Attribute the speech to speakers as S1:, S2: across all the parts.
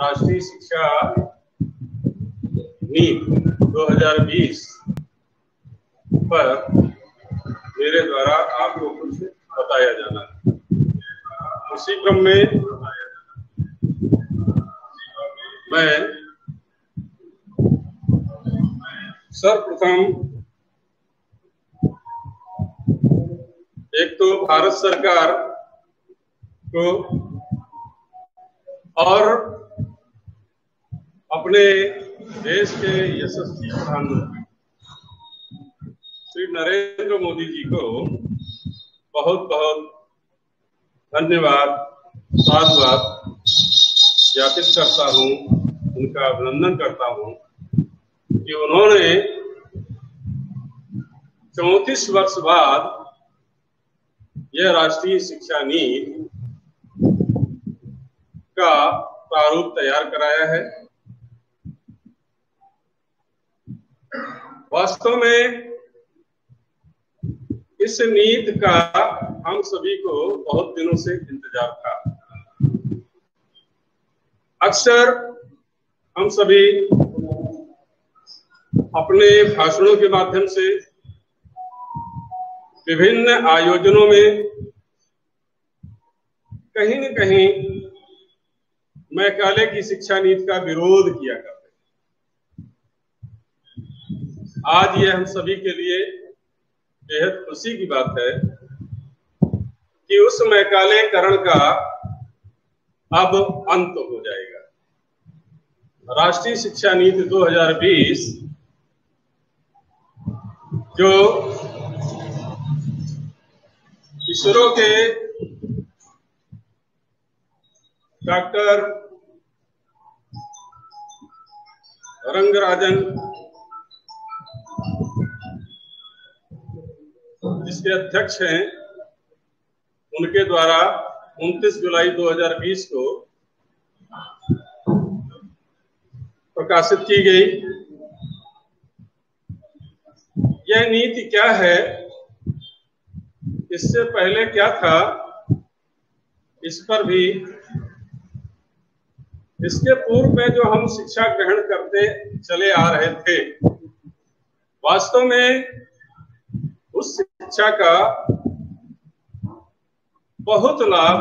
S1: राष्ट्रीय शिक्षा नीति 2020 पर मेरे द्वारा आपको कुछ बताया जाना है। उसी क्रम में मैं सर्वप्रथम एक तो भारत सरकार को और अपने देश के यशस्वी प्रधानमंत्री। श्री नरेंद्र मोदी जी को बहुत बहुत धन्यवाद, साधुवाद ज्ञापित करता हूँ, उनका अभिनंदन करता हूँ कि उन्होंने चौतीस वर्ष बाद यह राष्ट्रीय शिक्षा नीति का प्रारूप तैयार कराया है। वास्तव में इस नीति का हम सभी को बहुत दिनों से इंतज़ार था। अक्सर हम सभी अपने भाषणों के माध्यम से विभिन्न आयोजनों में कहीं न कहीं मैकाले की शिक्षा नीति का विरोध किया करते आज ये हम सभी के लिए बेहद खुशी की बात है कि उस मैकालेकरण का अब अंत हो जाएगा। राष्ट्रीय शिक्षा नीति 2020 जो इसरो के डॉक्टर रंगराजन जिसके अध्यक्ष हैं, उनके द्वारा 29 जुलाई 2020 को प्रकाशित की गई। यह नीति क्या है? इससे पहले क्या था? इस पर भी। इसके पूर्व में जो हम शिक्षा ग्रहण करते चले आ रहे थे, वास्तव में उस शिक्षा का बहुत लाभ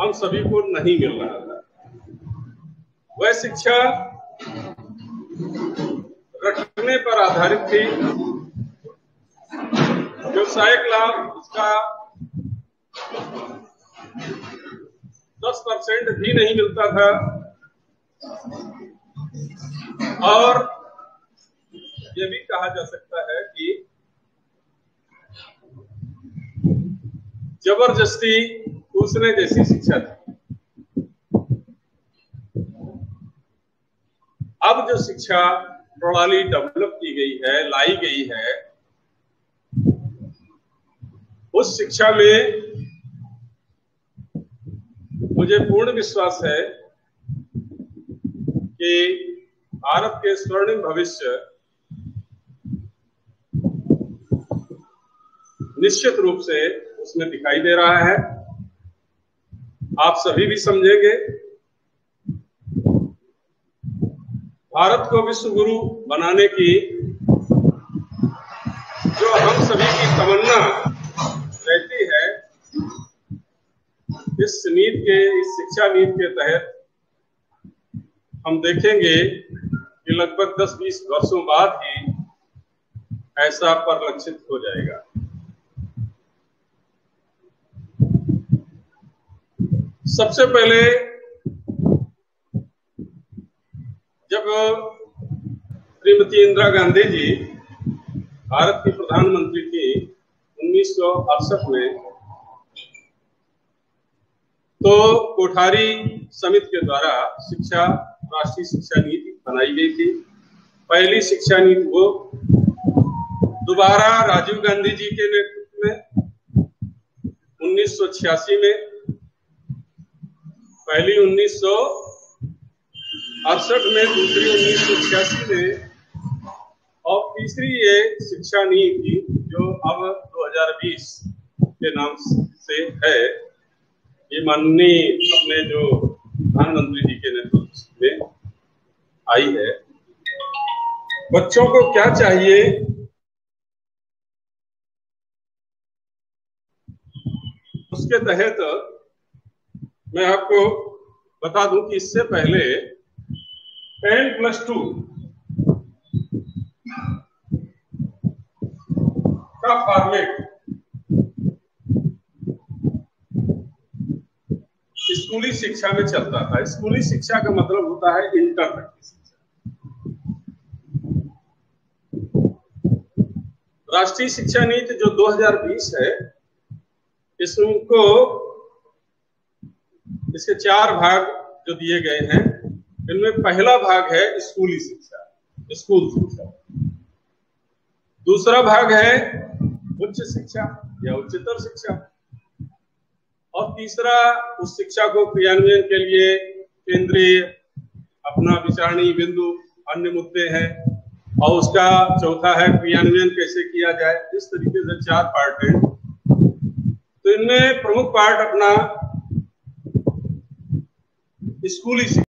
S1: हम सभी को नहीं मिल रहा था। वह शिक्षा रखने पर आधारित थी। व्यवसायिक लाभ उसका दस परसेंट भी नहीं मिलता था। और यह भी कहा जा सकता है कि ज़बरदस्ती पूछने जैसी शिक्षा थी अब जो शिक्षा प्रणाली डेवलप की गई है, लाई गई है, उस शिक्षा में मुझे पूर्ण विश्वास है कि भारत के स्वर्णिम भविष्य निश्चित रूप से उसमें दिखाई दे रहा है। आप सभी भी समझेंगे। भारत को विश्व गुरु बनाने की जो हम सभी की तमन्ना रहती है, इस नीति के, इस शिक्षा नीति के तहत हम देखेंगे कि लगभग 10-20 वर्षों बाद ही ऐसा परिलक्षित हो जाएगा। सबसे पहले जब श्रीमती इंदिरा गांधी जी भारत की प्रधानमंत्री थी उन्नीस सौ में तो कोठारी समिति के द्वारा शिक्षा, राष्ट्रीय शिक्षा नीति बनाई गई थी। पहली शिक्षा नीति वो दोबारा राजीव गांधी जी के नेतृत्व में 1986 में पहली उन्नीस अड़सठ में, दूसरी उन्नीस सौ छियासी में, और तीसरी ये शिक्षा नीति जो अब 2020 के नाम से है। ये माननीय अपने जो प्रधानमंत्री जी के नेतृत्व में आई है। बच्चों को क्या चाहिए? उसके तहत मैं आपको बता दूँ कि इससे पहले टेन प्लस टू का फॉर्मेट स्कूली शिक्षा में चलता था। स्कूली शिक्षा का मतलब होता है इंटर तक की शिक्षा राष्ट्रीय शिक्षा नीति जो 2020 है, इसको इसके चार भाग जो दिए गए हैं, इनमें पहला भाग है स्कूली शिक्षा, स्कूल शिक्षा। दूसरा भाग है उच्च शिक्षा या उच्चतर शिक्षा। और तीसरा, उस शिक्षा को क्रियान्वयन के लिए केंद्रीय अपना विचारणी बिंदु, अन्य मुद्दे हैं। और उसका चौथा है क्रियान्वयन कैसे किया जाए, इस तरीके से चार पार्ट हैं। तो इनमें प्रमुख पार्ट अपना स्कूली